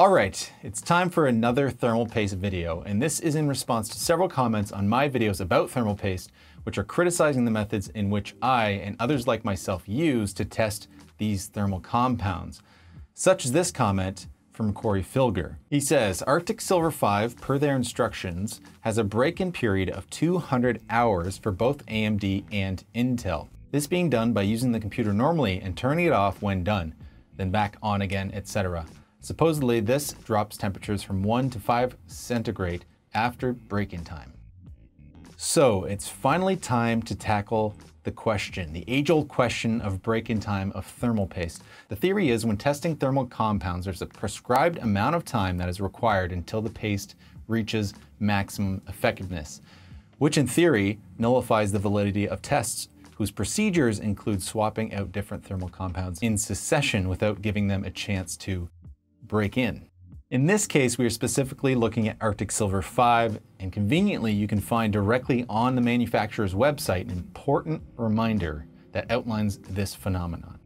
Alright, it's time for another thermal paste video, and this is in response to several comments on my videos about thermal paste, which are criticizing the methods in which I and others like myself use to test these thermal compounds, such as this comment from Corey Filger. He says, Arctic Silver 5, per their instructions, has a break-in period of 200 hours for both AMD and Intel. This being done by using the computer normally and turning it off when done, then back on again, etc. Supposedly, this drops temperatures from 1 to 5 centigrade after break-in time. So it's finally time to tackle the question, the age-old question of break-in time of thermal paste. The theory is when testing thermal compounds, there's a prescribed amount of time that is required until the paste reaches maximum effectiveness, which in theory nullifies the validity of tests whose procedures include swapping out different thermal compounds in succession without giving them a chance to break in. In this case, we are specifically looking at Arctic Silver 5, and conveniently you can find directly on the manufacturer's website an important reminder that outlines this phenomenon.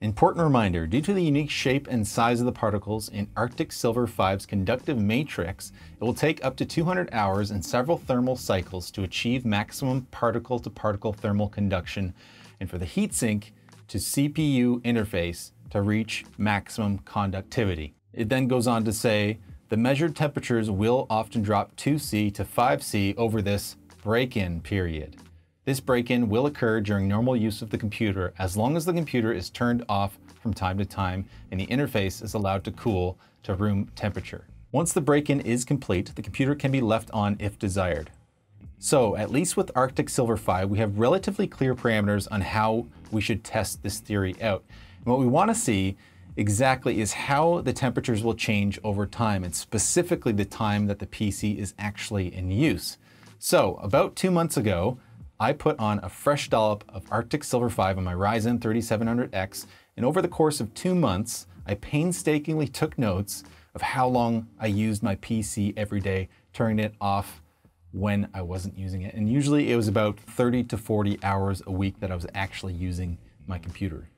Important reminder, due to the unique shape and size of the particles in Arctic Silver 5's conductive matrix, it will take up to 200 hours and several thermal cycles to achieve maximum particle-to-particle -particle thermal conduction, and for the heatsink to CPU interface to reach maximum conductivity. It then goes on to say, the measured temperatures will often drop 2C to 5C over this break-in period. This break-in will occur during normal use of the computer as long as the computer is turned off from time to time and the interface is allowed to cool to room temperature. Once the break-in is complete, the computer can be left on if desired. So, at least with Arctic Silver 5, we have relatively clear parameters on how we should test this theory out. And what we want to see exactly is how the temperatures will change over time, and specifically the time that the PC is actually in use. So, about two months ago, I put on a fresh dollop of Arctic Silver 5 on my Ryzen 3700X, and over the course of two months, I painstakingly took notes of how long I used my PC every day, turning it off when I wasn't using it. And usually it was about 30 to 40 hours a week that I was actually using my computer.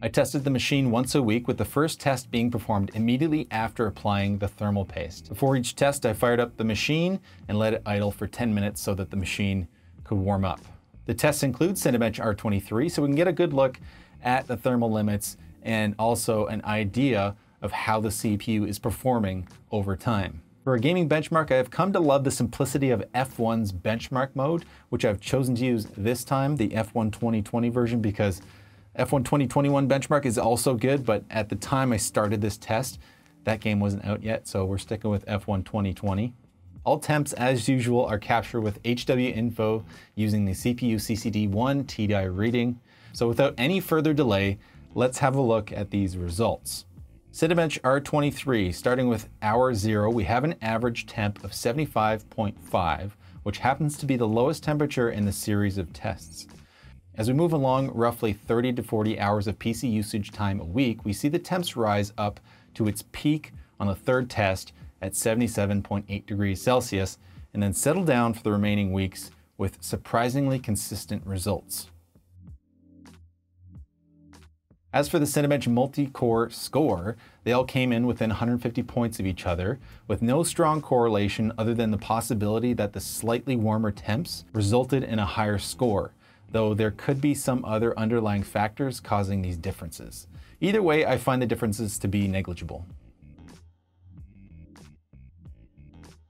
I tested the machine once a week with the first test being performed immediately after applying the thermal paste. Before each test, I fired up the machine and let it idle for 10 minutes so that the machine could warm up. The tests include Cinebench R23, so we can get a good look at the thermal limits and also an idea of how the CPU is performing over time. For a gaming benchmark, I have come to love the simplicity of F1's benchmark mode, which I've chosen to use this time, the F1 2020 version, because F1 2021 benchmark is also good, but at the time I started this test, that game wasn't out yet, so we're sticking with F1 2020. All temps, as usual, are captured with HWiNFO using the CPU CCD1 Tdie reading. So without any further delay, let's have a look at these results. Cinebench R23, starting with hour zero, we have an average temp of 75.5, which happens to be the lowest temperature in the series of tests. As we move along roughly 30 to 40 hours of PC usage time a week, we see the temps rise up to its peak on the third test at 77.8 degrees Celsius and then settle down for the remaining weeks with surprisingly consistent results. As for the Cinebench multi-core score, they all came in within 150 points of each other, with no strong correlation other than the possibility that the slightly warmer temps resulted in a higher score though there could be some other underlying factors causing these differences. Either way, I find the differences to be negligible.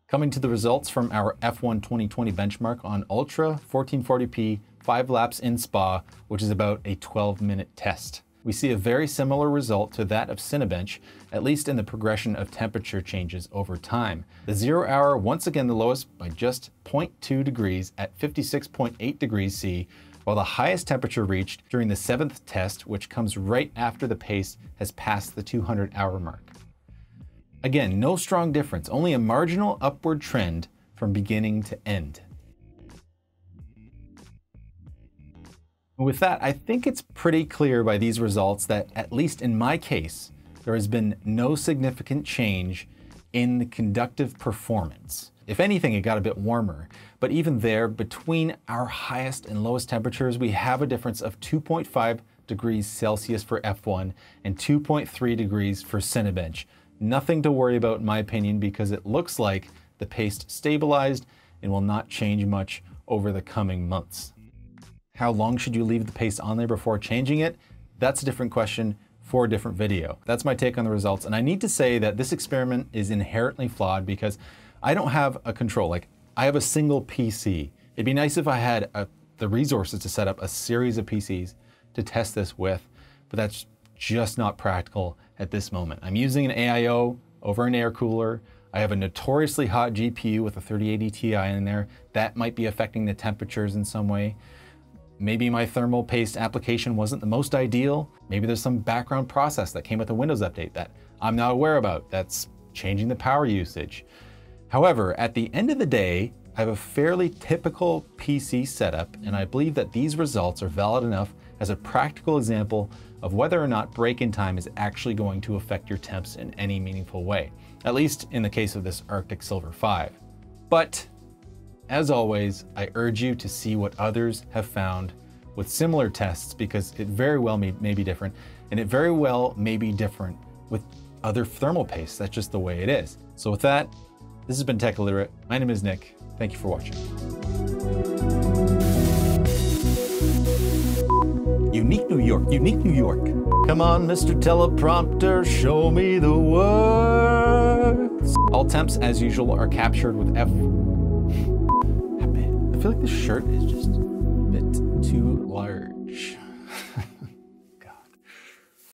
Coming to the results from our F1 2020 benchmark on Ultra 1440p 5 laps in SPA, which is about a 12 minute test. We see a very similar result to that of Cinebench, at least in the progression of temperature changes over time. The zero hour once again the lowest by just 0.2 degrees at 56.8 degrees C, while the highest temperature reached during the seventh test, which comes right after the paste has passed the 200 hour mark. Again, no strong difference, only a marginal upward trend from beginning to end. With that, I think it's pretty clear by these results that, at least in my case, there has been no significant change in the conductive performance. If anything, it got a bit warmer. But even there, between our highest and lowest temperatures, we have a difference of 2.5 degrees Celsius for F1 and 2.3 degrees for Cinebench. Nothing to worry about in my opinion because it looks like the paste stabilized and will not change much over the coming months. How long should you leave the paste on there before changing it? That's a different question for a different video. That's my take on the results. And I need to say that this experiment is inherently flawed because I don't have a control. Like I have a single PC. It'd be nice if I had a, the resources to set up a series of PCs to test this with, but that's just not practical at this moment. I'm using an AIO over an air cooler. I have a notoriously hot GPU with a 3080 Ti in there. That might be affecting the temperatures in some way. Maybe my thermal paste application wasn't the most ideal. Maybe there's some background process that came with a Windows update that I'm not aware about that's changing the power usage. However, at the end of the day, I have a fairly typical PC setup, and I believe that these results are valid enough as a practical example of whether or not break-in time is actually going to affect your temps in any meaningful way, at least in the case of this Arctic Silver 5. But as always, I urge you to see what others have found with similar tests because it very well may, may be different, and it very well may be different with other thermal pastes. That's just the way it is. So with that, this has been Tech Illiterate. My name is Nick. Thank you for watching. Unique New York, unique New York. Come on, Mr. Teleprompter, show me the words. All temps, as usual, are captured with F. I feel like this shirt is just a bit too large.